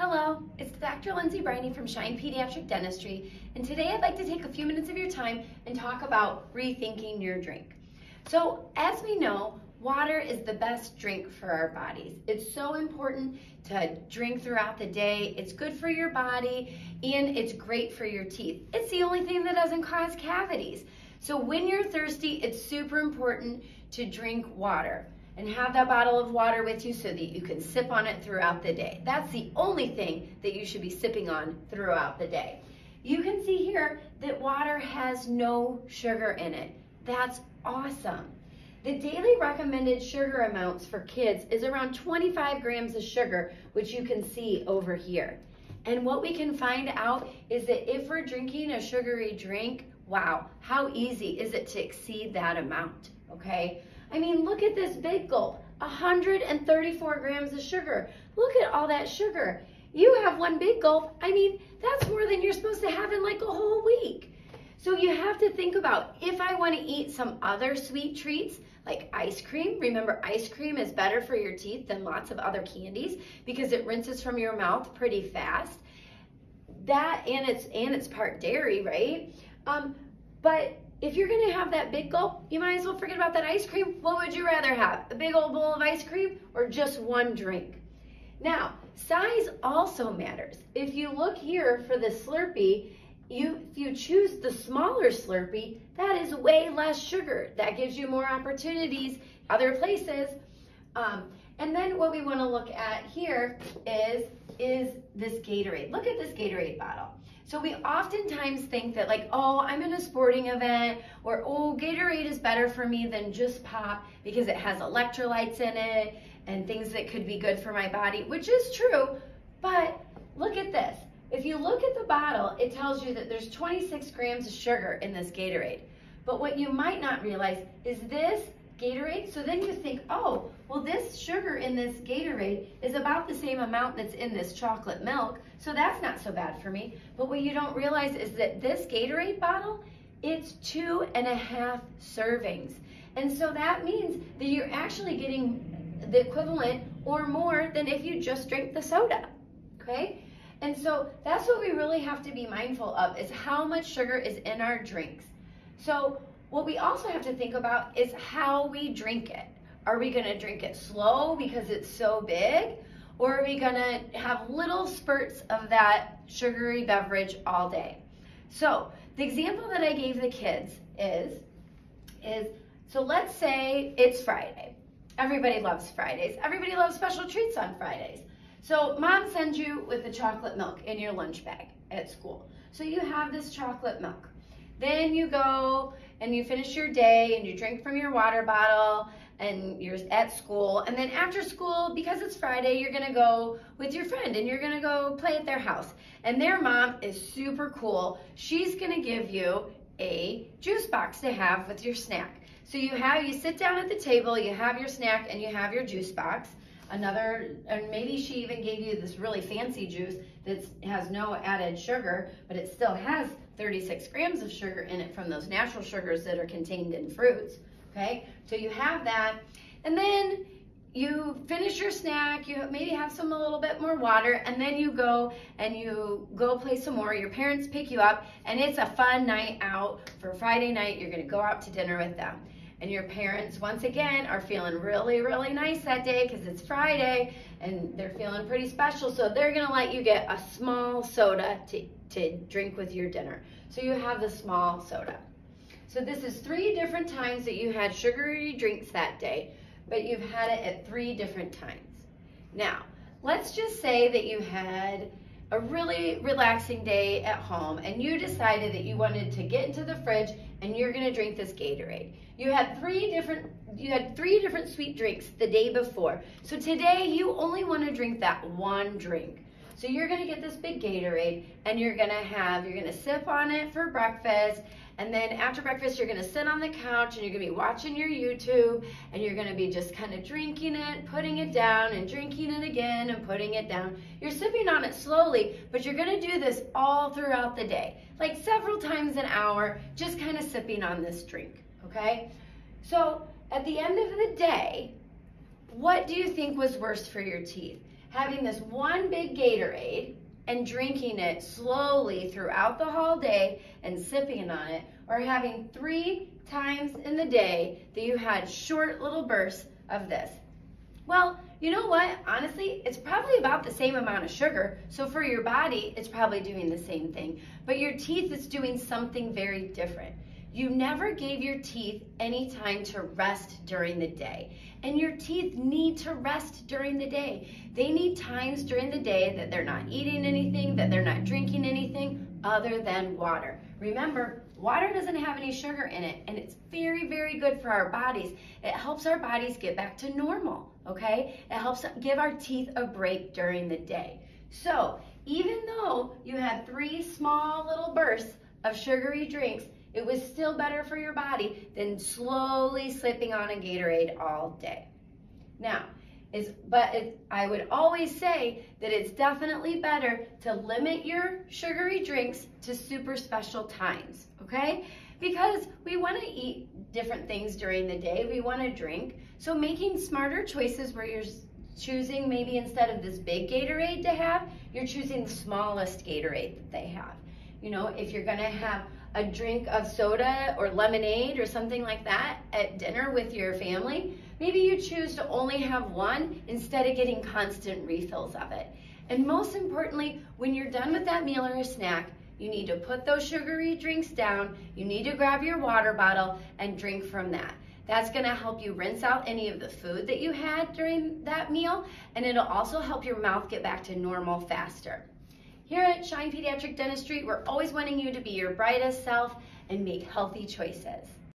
Hello, it's Dr. Lindsay Briney from Shine Pediatric Dentistry, and today I'd like to take a few minutes of your time and talk about rethinking your drink. So, as we know, water is the best drink for our bodies. It's so important to drink throughout the day. It's good for your body and it's great for your teeth. It's the only thing that doesn't cause cavities. So, when you're thirsty, it's super important to drink water and have that bottle of water with you so that you can sip on it throughout the day. That's the only thing that you should be sipping on throughout the day. You can see here that water has no sugar in it. That's awesome. The daily recommended sugar amounts for kids is around 25 grams of sugar, which you can see over here. And what we can find out is that if we're drinking a sugary drink, wow, how easy is it to exceed that amount, okay? I mean, look at this big gulp, 134 grams of sugar. Look at all that sugar. You have one big gulp. I mean, that's more than you're supposed to have in like a whole week. So you have to think about if I want to eat some other sweet treats like ice cream. Remember, ice cream is better for your teeth than lots of other candies because it rinses from your mouth pretty fast. That and it's and it's part dairy, right? Um, but if you're gonna have that big gulp, you might as well forget about that ice cream. What would you rather have? A big old bowl of ice cream or just one drink? Now, size also matters. If you look here for the Slurpee, you, if you choose the smaller Slurpee, that is way less sugar. That gives you more opportunities other places. Um, and then what we wanna look at here is, is this Gatorade. Look at this Gatorade bottle. So we oftentimes think that like, oh, I'm in a sporting event or oh, Gatorade is better for me than just pop because it has electrolytes in it and things that could be good for my body, which is true. But look at this. If you look at the bottle, it tells you that there's 26 grams of sugar in this Gatorade. But what you might not realize is this Gatorade. So then you think, oh, well, this sugar in this Gatorade is about the same amount that's in this chocolate milk. So that's not so bad for me. But what you don't realize is that this Gatorade bottle, it's two and a half servings. And so that means that you're actually getting the equivalent or more than if you just drink the soda, okay? And so that's what we really have to be mindful of is how much sugar is in our drinks. So what we also have to think about is how we drink it. Are we gonna drink it slow because it's so big? Or are we gonna have little spurts of that sugary beverage all day? So the example that I gave the kids is, is so let's say it's Friday. Everybody loves Fridays. Everybody loves special treats on Fridays. So mom sends you with the chocolate milk in your lunch bag at school. So you have this chocolate milk. Then you go and you finish your day and you drink from your water bottle and you're at school. And then after school, because it's Friday, you're gonna go with your friend and you're gonna go play at their house. And their mom is super cool. She's gonna give you a juice box to have with your snack. So you have, you sit down at the table, you have your snack and you have your juice box. Another, and maybe she even gave you this really fancy juice that has no added sugar, but it still has 36 grams of sugar in it from those natural sugars that are contained in fruits, okay? So you have that, and then you finish your snack, you maybe have some a little bit more water, and then you go and you go play some more. Your parents pick you up, and it's a fun night out for Friday night. You're gonna go out to dinner with them and your parents, once again, are feeling really, really nice that day because it's Friday and they're feeling pretty special. So they're going to let you get a small soda to, to drink with your dinner. So you have the small soda. So this is three different times that you had sugary drinks that day, but you've had it at three different times. Now, let's just say that you had a really relaxing day at home and you decided that you wanted to get into the fridge and you're gonna drink this Gatorade. You had three different you had three different sweet drinks the day before. So today you only wanna drink that one drink. So you're gonna get this big Gatorade and you're gonna have, you're gonna sip on it for breakfast and then after breakfast, you're gonna sit on the couch and you're gonna be watching your YouTube and you're gonna be just kind of drinking it, putting it down and drinking it again and putting it down. You're sipping on it slowly, but you're gonna do this all throughout the day, like several times an hour, just kind of sipping on this drink, okay? So at the end of the day, what do you think was worse for your teeth? Having this one big Gatorade and drinking it slowly throughout the whole day and sipping on it, or having three times in the day that you had short little bursts of this. Well, you know what? Honestly, it's probably about the same amount of sugar. So for your body, it's probably doing the same thing. But your teeth is doing something very different. You never gave your teeth any time to rest during the day. And your teeth need to rest during the day. They need times during the day that they're not eating anything, that they're not drinking anything other than water. Remember, water doesn't have any sugar in it, and it's very, very good for our bodies. It helps our bodies get back to normal, okay? It helps give our teeth a break during the day. So, even though you had three small little bursts of sugary drinks, it was still better for your body than slowly slipping on a Gatorade all day. Now, is, but it, I would always say that it's definitely better to limit your sugary drinks to super special times, okay? Because we want to eat different things during the day. We want to drink. So making smarter choices where you're choosing maybe instead of this big Gatorade to have, you're choosing the smallest Gatorade that they have. You know, if you're going to have a drink of soda or lemonade or something like that at dinner with your family, maybe you choose to only have one instead of getting constant refills of it. And most importantly, when you're done with that meal or a snack, you need to put those sugary drinks down, you need to grab your water bottle and drink from that. That's gonna help you rinse out any of the food that you had during that meal, and it'll also help your mouth get back to normal faster. Here at Shine Pediatric Dentistry, we're always wanting you to be your brightest self and make healthy choices.